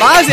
pass